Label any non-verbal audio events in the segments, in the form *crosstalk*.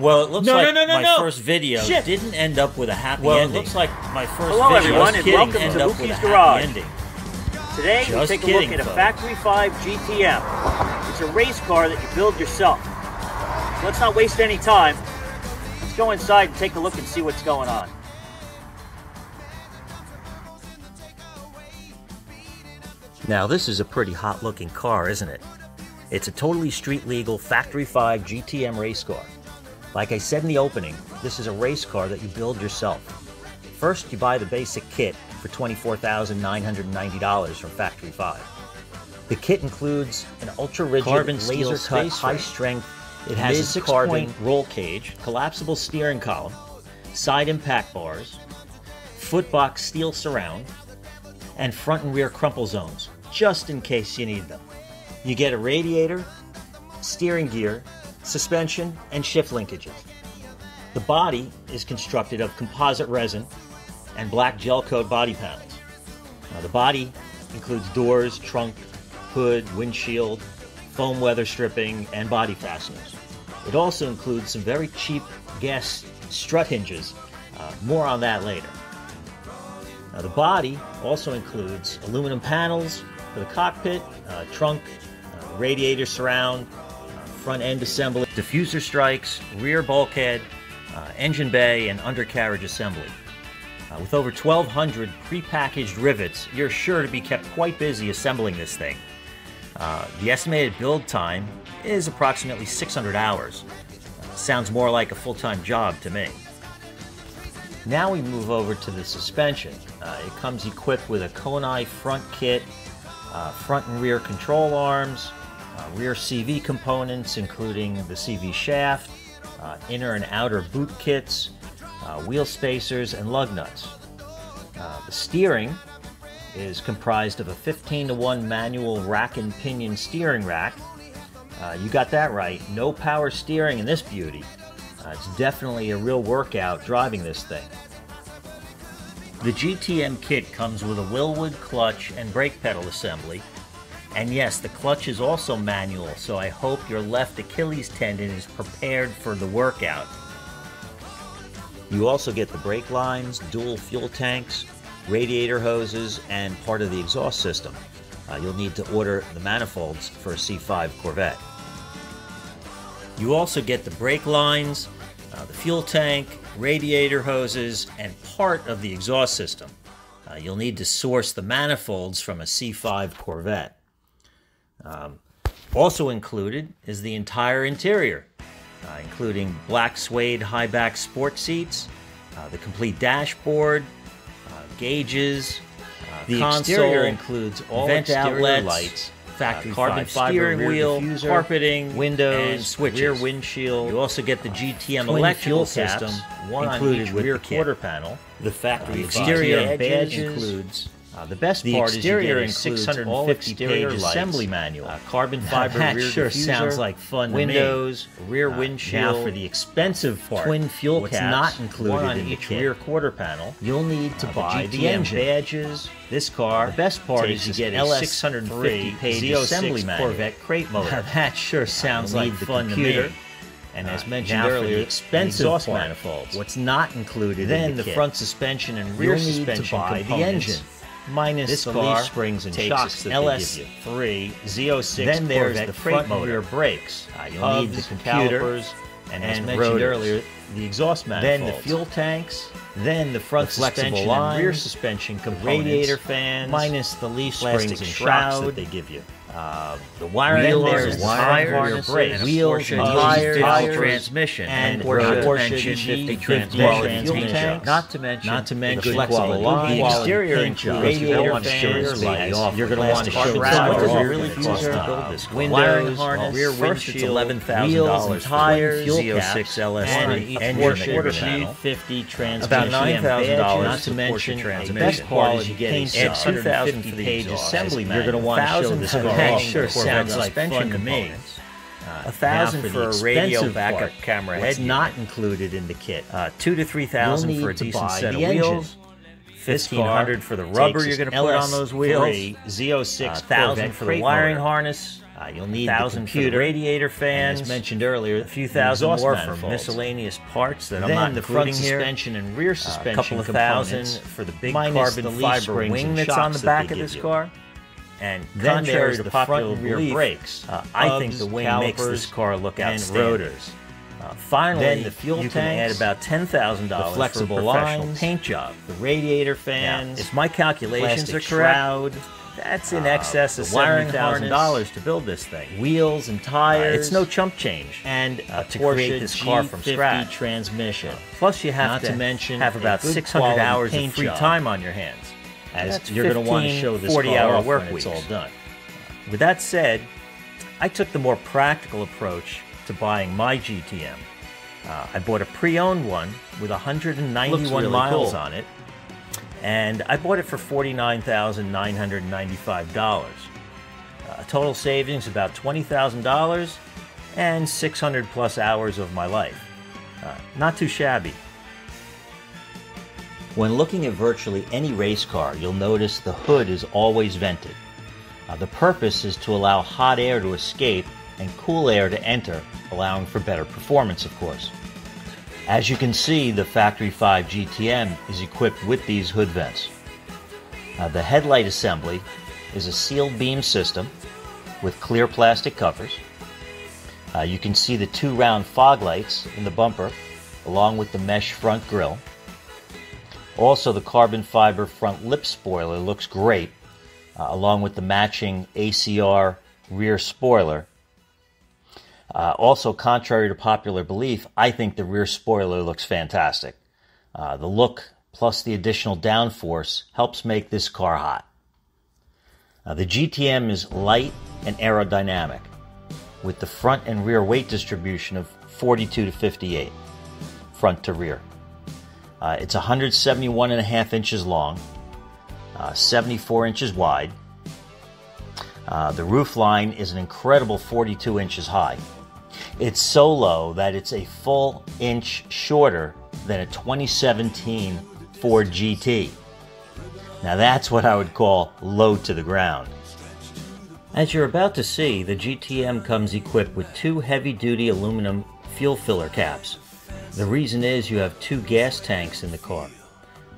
Well, it looks No, like no, no, no, my no. first video Shit. didn't end up with a happy Well, it looks like my first Hello, video. everyone, and welcome end to up with a Mookie's happy Garage. ending. Today we Just take a look at a. Factory 5 GTM. It's a race car that you build yourself. Let's not waste any time. Let's go inside and take a look and see what's going on. Now, this is a pretty hot looking car, isn't it? It's a totally street legal Factory 5 GTM race car. Like I said in the opening, this is a race car that you build yourself. First, you buy the basic kit for $24,990 from Factory 5. The kit includes an ultra rigid Carbon steel laser cut space high frame. strength. It has a six-point roll cage, collapsible steering column, side impact bars, footbox steel surround, and front and rear crumple zones, just in case you need them. You get a radiator, steering gear, suspension, and shift linkages. The body is constructed of composite resin and black gel coat body panels. Now, the body includes doors, trunk, hood, windshield, foam weather stripping, and body fasteners. It also includes some very cheap gas strut hinges. Uh, more on that later. Now, the body also includes aluminum panels for the cockpit, uh, trunk, uh, radiator surround, front end assembly, diffuser strikes, rear bulkhead, uh, engine bay, and undercarriage assembly. Uh, with over 1,200 prepackaged rivets, you're sure to be kept quite busy assembling this thing. Uh, the estimated build time is approximately 600 hours. Uh, sounds more like a full time job to me. Now we move over to the suspension. Uh, it comes equipped with a Koni front kit, uh, front and rear control arms, rear CV components, including the CV shaft, uh, inner and outer boot kits, uh, wheel spacers, and lug nuts. Uh, the steering is comprised of a 15 to 1 manual rack and pinion steering rack. Uh, you got that right. No power steering in this beauty. Uh, it's definitely a real workout driving this thing. The GTM kit comes with a Wilwood clutch and brake pedal assembly. And yes, the clutch is also manual, so I hope your left Achilles tendon is prepared for the workout. You also get the brake lines, dual fuel tanks, radiator hoses, and part of the exhaust system. Uh, you'll need to order the manifolds for a C5 Corvette. You also get the brake lines, uh, the fuel tank, radiator hoses, and part of the exhaust system. Uh, you'll need to source the manifolds from a C5 Corvette. Um, also included is the entire interior, uh, including black suede high back sport seats, uh, the complete dashboard, uh, gauges. Uh, the console, exterior includes all vent exterior outlets, lights, factory uh, carbon fiber steering wheel, diffuser, carpeting, windows, switches. rear windshield. You also get the GTM twin electrical fuel system, caps, one on included each with rear quarter panel. The factory The exterior badges includes uh, the best The part is you exterior get a includes 650 all exterior page lights, assembly manual, uh, carbon *laughs* fiber that rear sure diffuser, sounds like fun. windows, rear Uh, windshield. Now for the expensive part, twin fuel what's caps, not included one on in the each rear quarter panel, You'll need to uh, buy the the, engine. badges. This car, The best part is you get a LS 650 page Z06 assembly manual. Corvette crate motor. *laughs* Now, that sure sounds like the fun computer. to me. And as Uh, mentioned earlier, the expensive exhaust manifolds. What's not included Then in the, the front suspension and rear You'll need to suspension buy the components, engine. Minus This the leaf springs and shocks that LS they give you. Z03 Z06 Then there's Corvette the front motor. rear brakes. You'll Hubs, need the computer, calipers, and as and mentioned rotors. earlier, the exhaust manifold. Then the fuel tanks, then the front the suspension and rear suspension components, radiator fans, minus the leaf springs and shrouds that they give you. Uh, the wiring Then there's harness, brakes, wheels, tires, tires, transmission, and and Porsche Porsche G50 G50 transmission, fuel tanks. Not to mention not to the flexible quality. lines, The exterior paint includes jobs, radiator fans. You're going to want to show the rear diffuser, windows, wiring harness, rear windshield, eleven thousand wheels dollars for tires, fuel Z06 caps, LS3 and engine and that Porsche. G50 transmission. About $9,000 Not to mention the best part is you get a Paint job. 650 for the page exhaust. assembly You're gonna wanna show this car that off sure sounds like suspension fun to me. Uh, A thousand now for a radio backup part, camera What's head not included in the kit? Uh, two to three You'll for a decent set the of engine, wheels. 1500 for the rubber you're going to put on those wheels. Z06 uh, 1000 for the wiring motor. harness. Uh, you'll need thousand the computer, radiator fans. as mentioned earlier, a few thousand more for miscellaneous parts that then I'm not the front here. suspension and rear suspension. A couple of thousand for the big carbon the fiber wing that's on the back of this car. And then contrary to the popular front rear belief, brakes, uh, I think the wing makes this car look and outstanding. rotors. Uh, finally, then the fuel you tanks, can add about ten thousand dollars flexible for a professional lines, paint job. The radiator fans. Now, if my calculations are correct, shroud, that's in excess uh, of seventy thousand dollars to build this thing. Wheels and tires. Uh, it's no chump change. And uh, to create this car from scratch. transmission. Plus, you have Not to, to mention have about six hundred hours of free job. time on your hands, as that's you're going to want to show this 40 car hour work when weeks. it's all done. With that said, I took the more practical approach to buying my GTM. Uh, I bought a pre-owned one with 191 really miles cool. on it, and I bought it for $49,995. Uh, total savings about $20,000 and 600 plus hours of my life. Uh, not too shabby. When looking at virtually any race car, you'll notice the hood is always vented. Uh, the purpose is to allow hot air to escape and cool air to enter, allowing for better performance, of course. As you can see, the Factory 5 GTM is equipped with these hood vents. Uh, the headlight assembly is a sealed beam system with clear plastic covers. Uh, you can see the two round fog lights in the bumper, along with the mesh front grille. Also, the carbon fiber front lip spoiler looks great, uh, along with the matching ACR rear spoiler. Uh, also, contrary to popular belief, I think the rear spoiler looks fantastic. Uh, the look plus the additional downforce helps make this car hot. Uh, the GTM is light and aerodynamic, with the front and rear weight distribution of 42 to 58, front to rear. Uh, it's 171 and a half inches long, uh, 74 inches wide. Uh, the roof line is an incredible 42 inches high. It's so low that it's a full inch shorter than a 2017 Ford GT. Now that's what I would call low to the ground. As you're about to see, the GTM comes equipped with two heavy-duty aluminum fuel filler caps. The reason is you have two gas tanks in the car.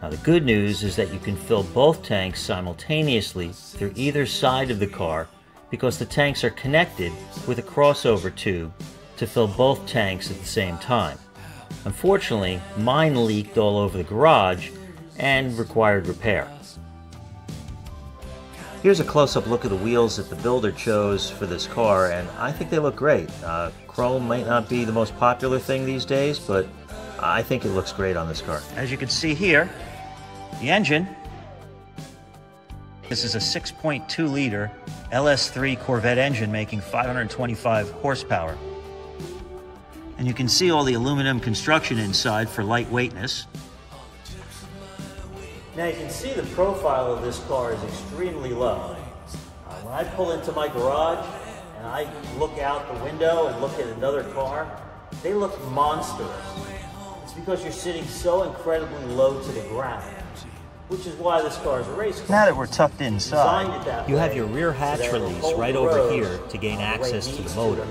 Now the good news is that you can fill both tanks simultaneously through either side of the car because the tanks are connected with a crossover tube to fill both tanks at the same time. Unfortunately, mine leaked all over the garage and required repair. Here's a close-up look of the wheels that the builder chose for this car, and I think they look great. Uh, chrome might not be the most popular thing these days, but I think it looks great on this car. As you can see here, the engine, this is a 6.2 liter LS3 Corvette engine making 525 horsepower. And you can see all the aluminum construction inside for lightweightness. Now you can see the profile of this car is extremely low. Uh, when I pull into my garage and I look out the window and look at another car, they look monstrous. It's because you're sitting so incredibly low to the ground, which is why this car is a race car. Now that we're tucked inside, you have your rear hatch so release right over here to gain access to the motor.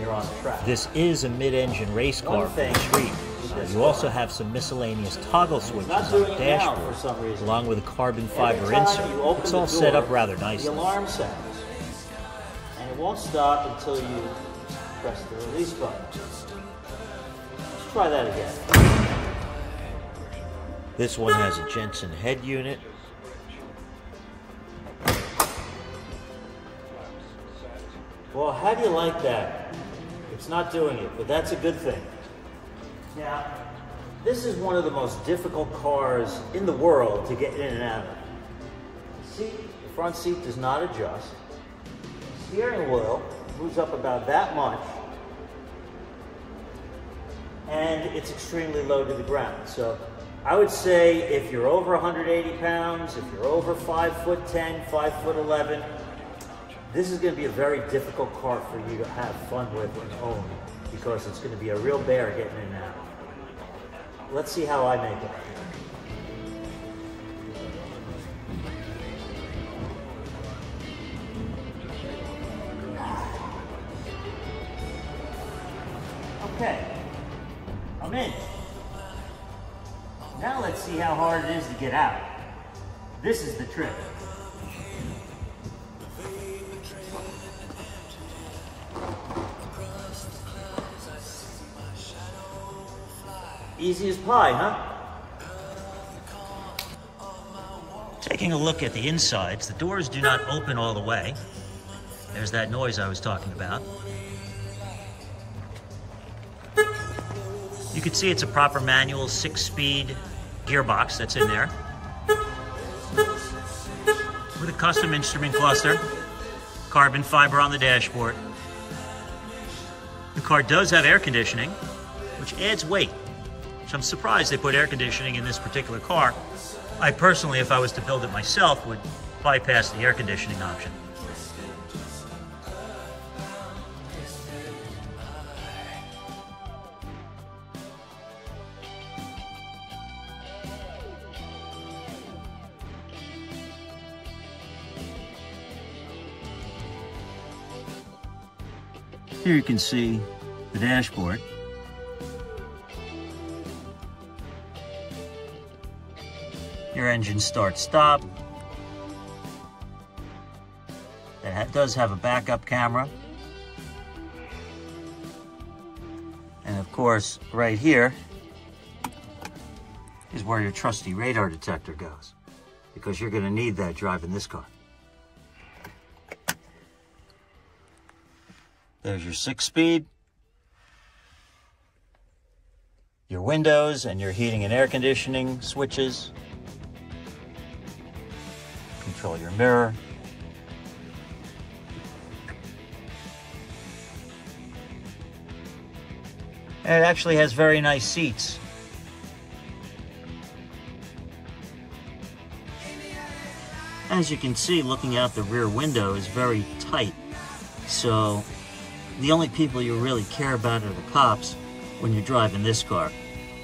This is a mid-engine race car for the street. Uh, you also have some miscellaneous toggle switches on the dashboard, along with a carbon fiber insert. It's all set up rather nicely. Won't stop until you press the release button. Let's try that again. This one has a Jensen head unit. Well, how do you like that? It's not doing it, but that's a good thing. Now, this is one of the most difficult cars in the world to get in and out of. The seat, the front seat does not adjust. Steering wheel moves up about that much. And it's extremely low to the ground. So I would say if you're over 180 pounds, if you're over 5 foot 10, 5 foot 11, this is going to be a very difficult car for you to have fun with and own because it's going to be a real bear getting in and out. Let's see how I make it. I'm in. Now let's see how hard it is to get out. This is the trick. Easy as pie, huh? Taking a look at the insides, the doors do not open all the way. There's that noise I was talking about. You can see it's a proper manual six-speed gearbox that's in there. With a custom instrument cluster, carbon fiber on the dashboard. The car does have air conditioning, which adds weight. Which I'm surprised they put air conditioning in this particular car. I personally, if I was to build it myself, would bypass the air conditioning option. Here you can see the dashboard. Your engine start stop. It does have a backup camera. And of course, right here is where your trusty radar detector goes because you're going to need that driving this car. There's your six speed, your windows and your heating and air conditioning switches. Control your mirror. And it actually has very nice seats. As you can see, looking out the rear window is very tight. So the only people you really care about are the cops when you're driving this car.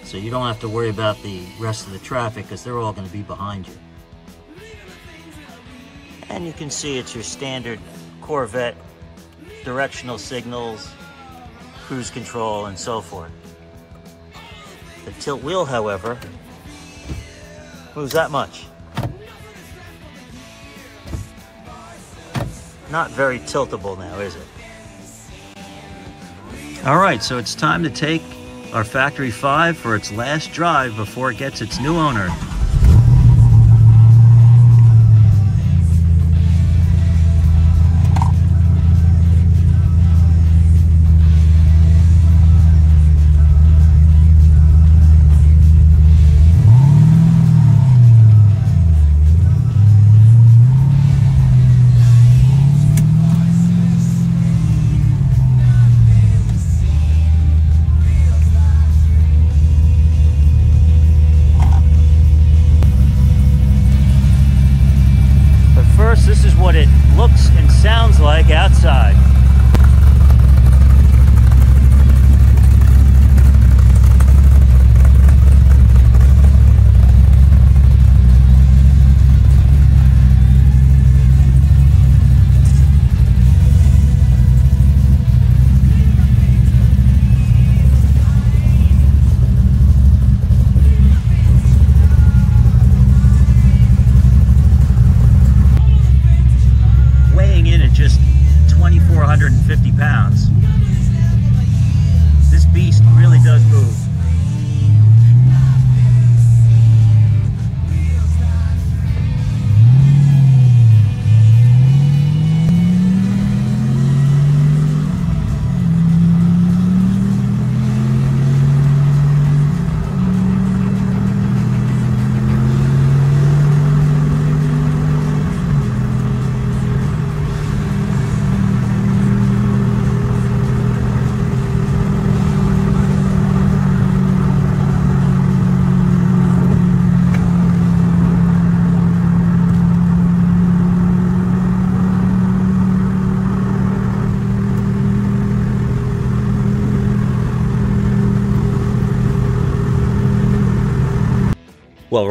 So you don't have to worry about the rest of the traffic because they're all going to be behind you. And you can see it's your standard Corvette directional signals, cruise control, and so forth. The tilt wheel, however, moves that much. Not very tiltable now, is it? All right, so it's time to take our Factory 5 for its last drive before it gets its new owner.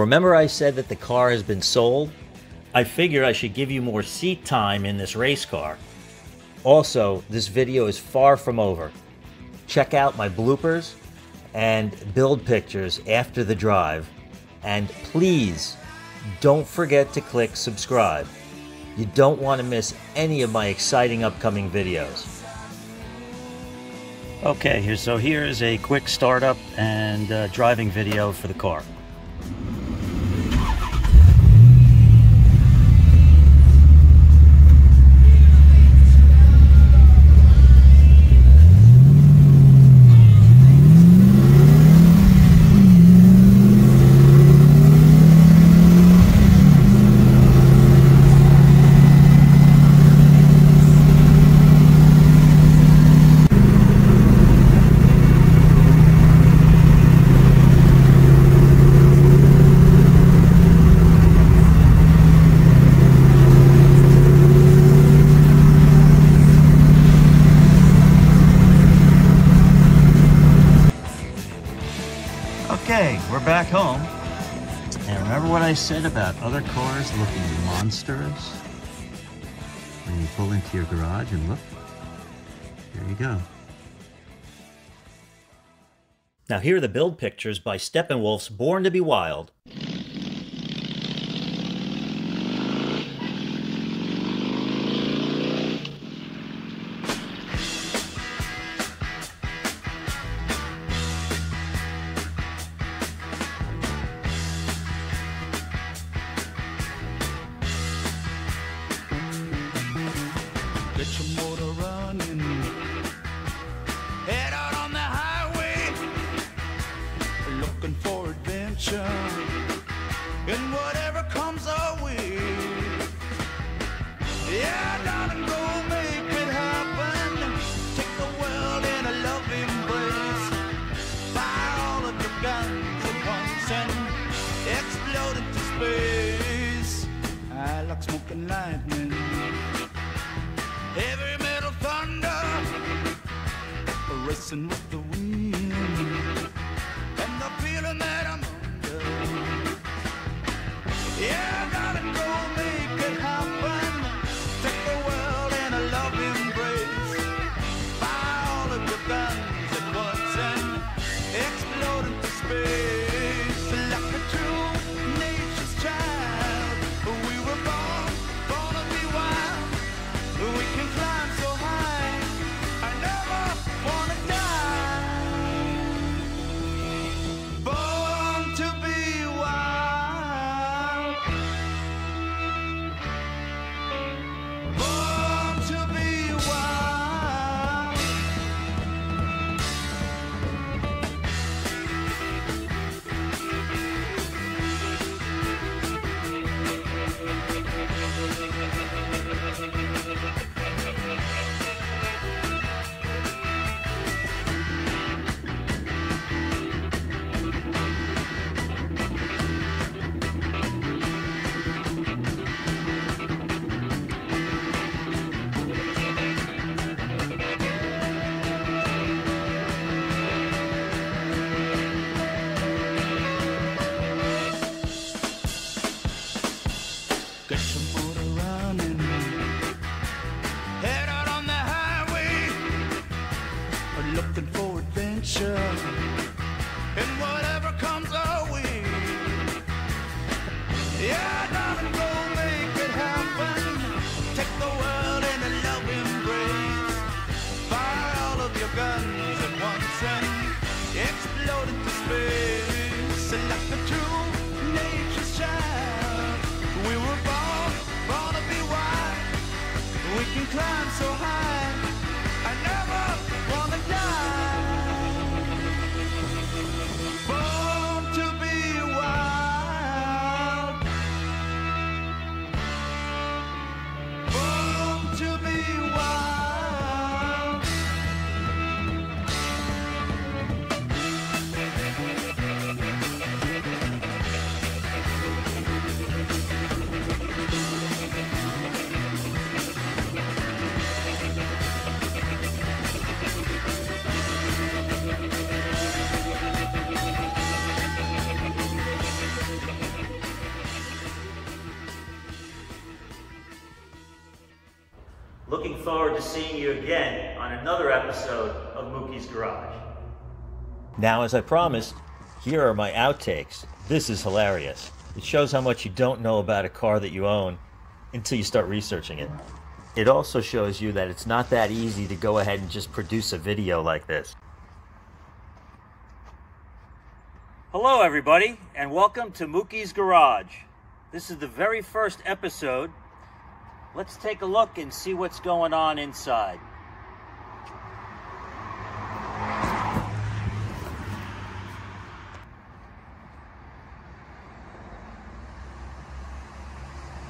Remember I said that the car has been sold? I figure I should give you more seat time in this race car. Also, this video is far from over. check out my bloopers and build pictures after the drive. And please don't forget to click subscribe. You don't want to miss any of my exciting upcoming videos. Okay, here, so here's a quick startup and uh, driving video for the car. Other cars looking monstrous? When you pull into your garage and look, there you go. Now here are the build pictures by Steppenwolf's Born to be Wild. Forward to seeing you again on another episode of Mookie's Garage. Now, as I promised, here are my outtakes. This is hilarious. It shows how much you don't know about a car that you own until you start researching it. It also shows you that it's not that easy to go ahead and just produce a video like this. Hello, everybody, and welcome to Mookie's Garage. This is the very first episode. Let's take a look and see what's going on inside.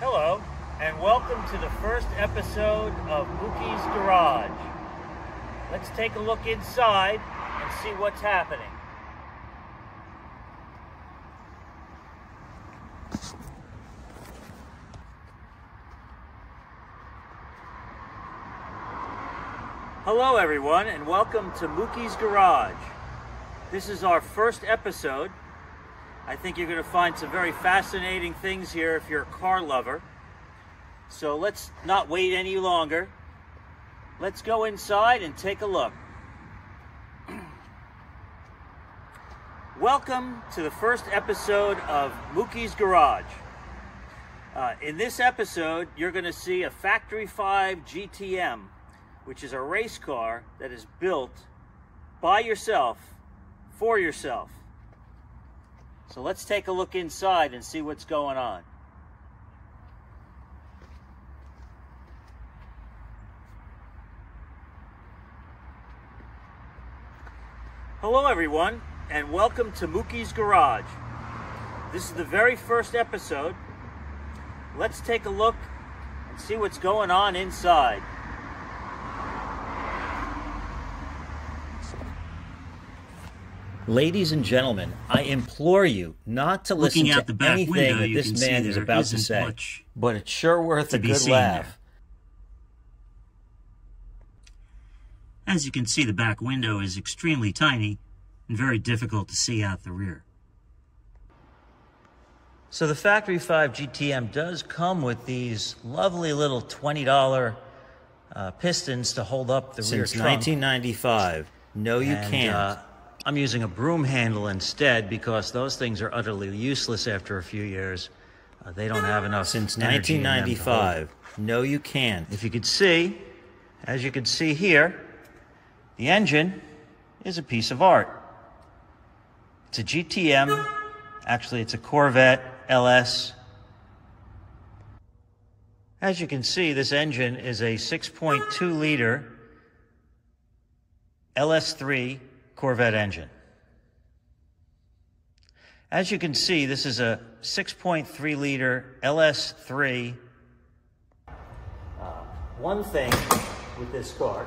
Hello, and welcome to the first episode of Mookie's Garage. Let's take a look inside and see what's happening. Hello, everyone, and welcome to Mookie's Garage. This is our first episode. I think you're going to find some very fascinating things here if you're a car lover. So let's not wait any longer. Let's go inside and take a look. *clears throat* Welcome to the first episode of Mookie's Garage. Uh, in this episode, you're going to see a Factory 5 GTM, which is a race car that is built by yourself for yourself. So let's take a look inside and see what's going on. Hello, everyone, and welcome to Mookie's Garage. This is the very first episode. Let's take a look and see what's going on inside. Ladies and gentlemen, I implore you not to listen Looking to the back anything window, that this man is about to say, but it's sure worth a good laugh. there. As you can see, the back window is extremely tiny and very difficult to see out the rear. So the Factory 5 GTM does come with these lovely little $20 uh, pistons to hold up the rear trunk. Since 1995. No, you And, can't. uh, I'm using a broom handle instead because those things are utterly useless after a few years. Uh, they don't have enough Since energy in them to hold it. 1995. No, you can't. If you could see, as you can see here, the engine is a piece of art. It's a GTM. Actually, it's a Corvette LS. As you can see, this engine is a 6.2 liter LS3 Corvette engine. As you can see, this is a 6.3 liter LS3 uh, One thing with this car,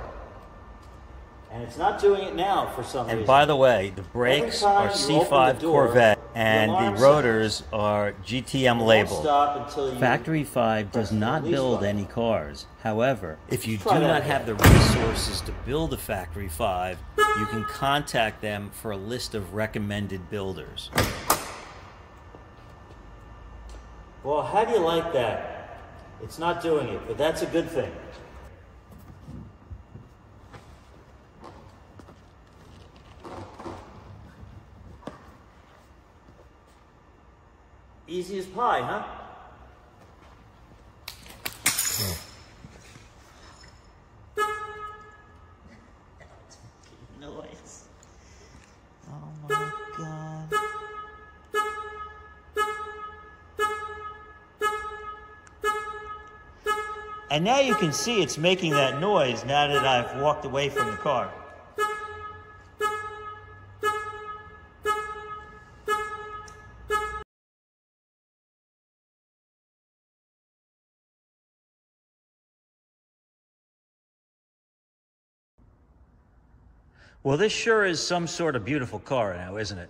and it's not doing it now for some And reason. And by the way, the brakes are C5 door, Corvette and alarm the rotors are GTM labeled. stop until you Factory 5 does not build button. any cars. However, if you do Try that not again. have the resources to build a Factory 5, you can contact them for a list of recommended builders. Well, how do you like that? It's not doing it, but that's a good thing. Easy as pie, huh? Noise. Oh my god. And now you can see it's making that noise now that I've walked away from the car. Well, this sure is some sort of beautiful car now, isn't it?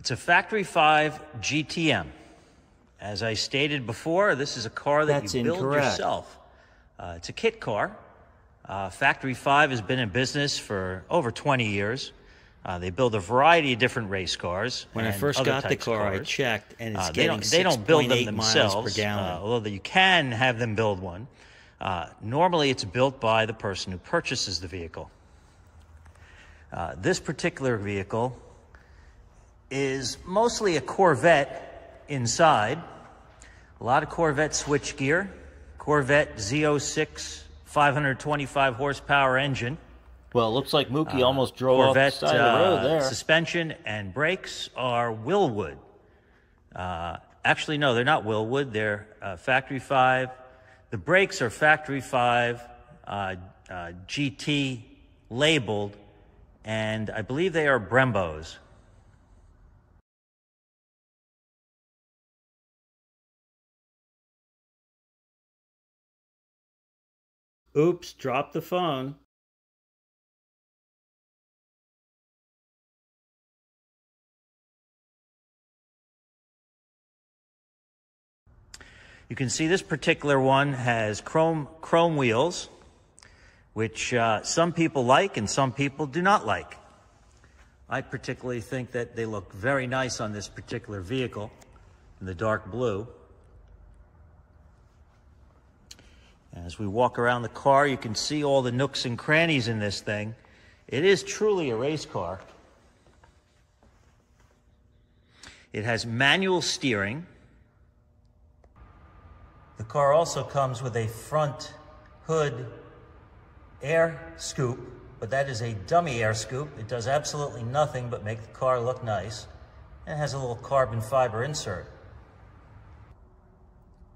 It's a Factory 5 GTM. As I stated before, this is a car that That's you build incorrect. yourself. Uh, it's a kit car. Uh, Factory 5 has been in business for over 20 years. Uh, they build a variety of different race cars. When I first got the car, I checked, and it's Uh, they getting don't, they don't build them 6.8 miles themselves, per gallon. uh, although you can have them build one. Uh, normally, it's built by the person who purchases the vehicle. Uh, this particular vehicle is mostly a Corvette inside. A lot of Corvette switchgear, Corvette Z06 525 horsepower engine. Well, it looks like Mookie almost drove Corvette off the side of the road uh, there. suspension and brakes are Wilwood. Uh, actually, no, they're not Wilwood. They're uh, Factory 5. The brakes are Factory 5 uh, uh, GT labeled, and I believe they are Brembos. Oops, dropped the phone. You can see this particular one has chrome chrome wheels, which uh, some people like and some people do not like. I particularly think that they look very nice on this particular vehicle in the dark blue. As we walk around the car, you can see all the nooks and crannies in this thing. It is truly a race car. It has manual steering. The car also comes with a front hood air scoop, but that is a dummy air scoop. It does absolutely nothing but make the car look nice. And has a little carbon fiber insert.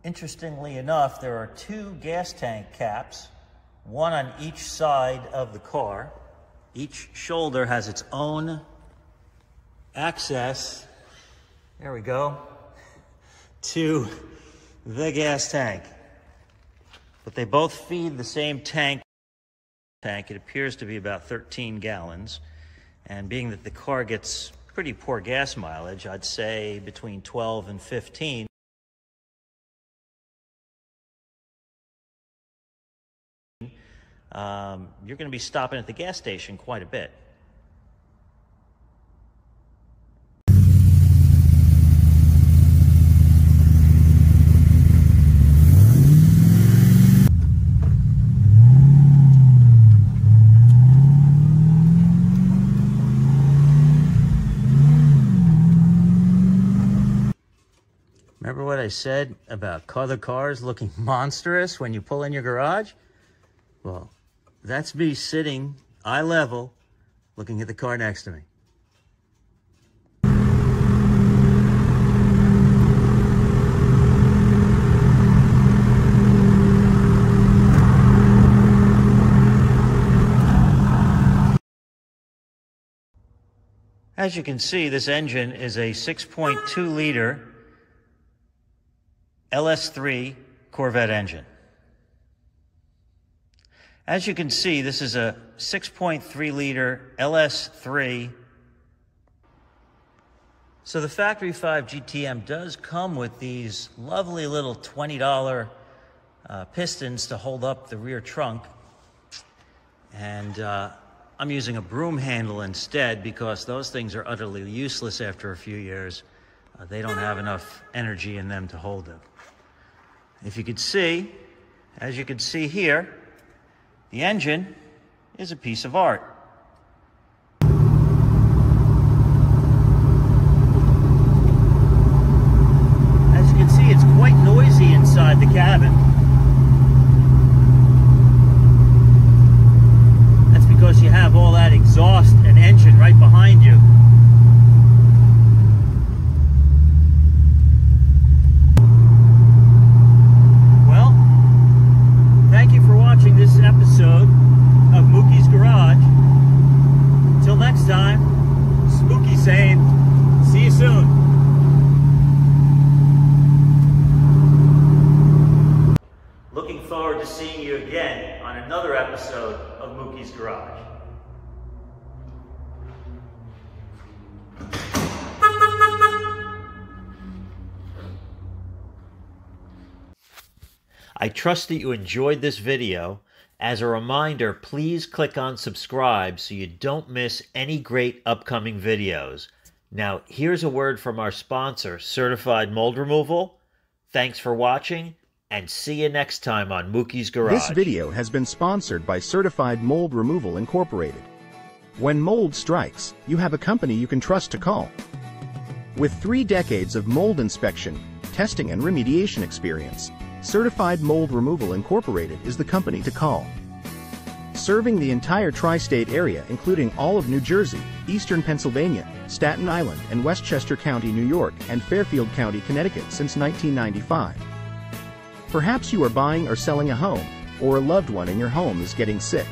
Interestingly enough, there are two gas tank caps, one on each side of the car. Each shoulder has its own access, there we go, to the gas tank. But they both feed the same tank. Tank. It appears to be about 13 gallons. And being that the car gets pretty poor gas mileage, I'd say between 12 and 15. Um, you're going to be stopping at the gas station quite a bit. Remember what I said about other cars looking *laughs* monstrous when you pull in your garage? Well, that's me sitting eye level looking at the car next to me. As you can see, this engine is a 6.2 liter LS3 Corvette engine. As you can see, this is a 6.3 liter LS3. So the Factory 5 GTM does come with these lovely little $20 uh, pistons to hold up the rear trunk. And uh, I'm using a broom handle instead because those things are utterly useless after a few years. Uh, they don't have enough energy in them to hold them. If you could see, as you can see here, the engine is a piece of art. As you can see, it's quite noisy inside the cabin. That's because you have all that exhaust and engine right behind you. Well, thank you for watching this episode of Mookie's Garage. Until next time, Spooky saying, see you soon. Looking forward to seeing you again on another episode of Mookie's Garage. I trust that you enjoyed this video. As a reminder, please click on subscribe so you don't miss any great upcoming videos. Now, here's a word from our sponsor, Certified Mold Removal. Thanks for watching And see you next time on Mookie's Garage. This video has been sponsored by Certified Mold Removal Incorporated. When mold strikes, you have a company you can trust to call. With three decades of mold inspection, testing and remediation experience, Certified Mold Removal Incorporated is the company to call. Serving the entire tri-state area including all of New Jersey, eastern Pennsylvania, Staten Island and Westchester County, New York and Fairfield County, Connecticut since 1995. Perhaps you are buying or selling a home, or a loved one in your home is getting sick.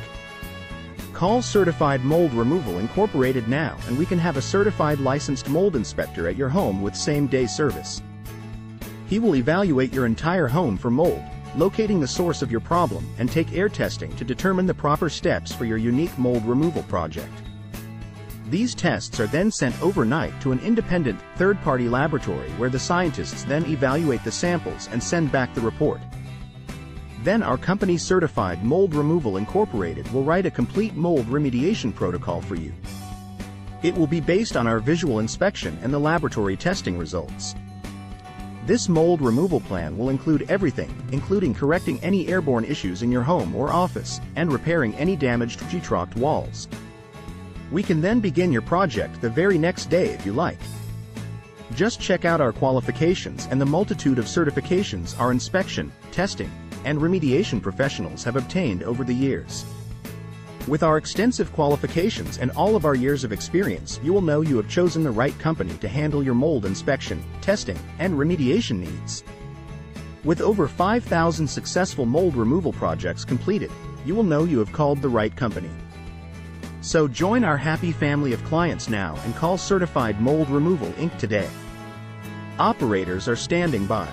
Call Certified Mold Removal Incorporated now and we can have a certified licensed mold inspector at your home with same-day service. He will evaluate your entire home for mold, locating the source of your problem, and take air testing to determine the proper steps for your unique mold removal project. These tests are then sent overnight to an independent, third-party laboratory where the scientists then evaluate the samples and send back the report. Then our company certified Mold Removal Incorporated will write a complete mold remediation protocol for you. It will be based on our visual inspection and the laboratory testing results. This mold removal plan will include everything, including correcting any airborne issues in your home or office, and repairing any damaged sheetrocked walls. We can then begin your project the very next day if you like. Just check out our qualifications and the multitude of certifications our inspection, testing, and remediation professionals have obtained over the years. With our extensive qualifications and all of our years of experience, you will know you have chosen the right company to handle your mold inspection, testing, and remediation needs. With over 5,000 successful mold removal projects completed, you will know you have called the right company. So join our happy family of clients now and call Certified Mold Removal Inc. today. Operators are standing by.